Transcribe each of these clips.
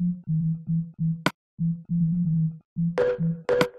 Thank you.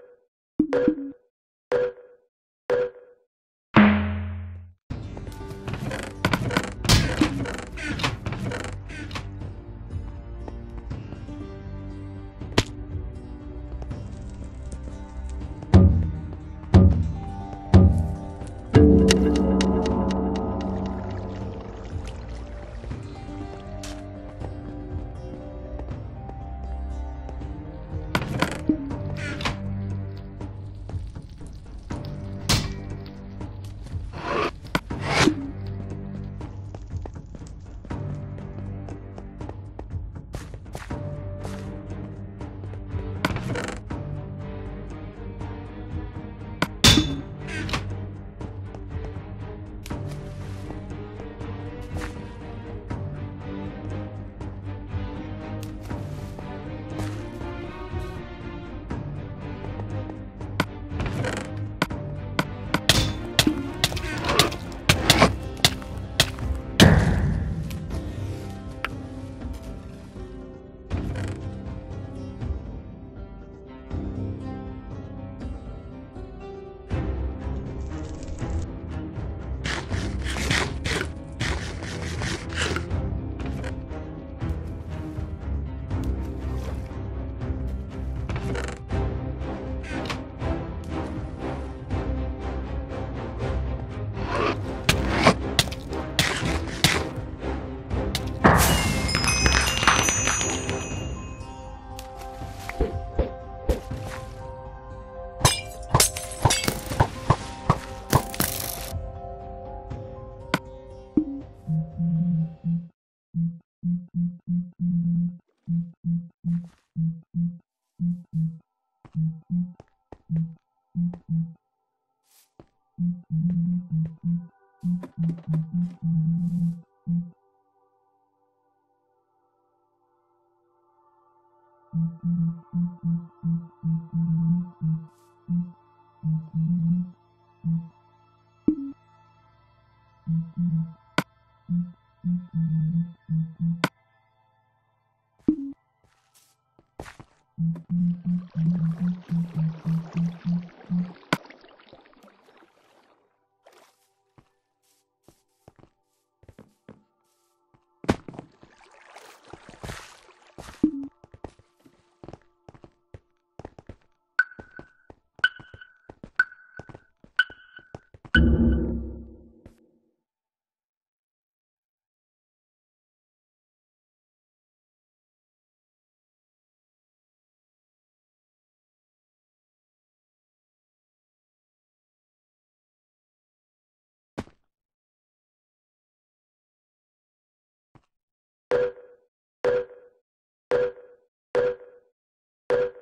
うん。Yeah.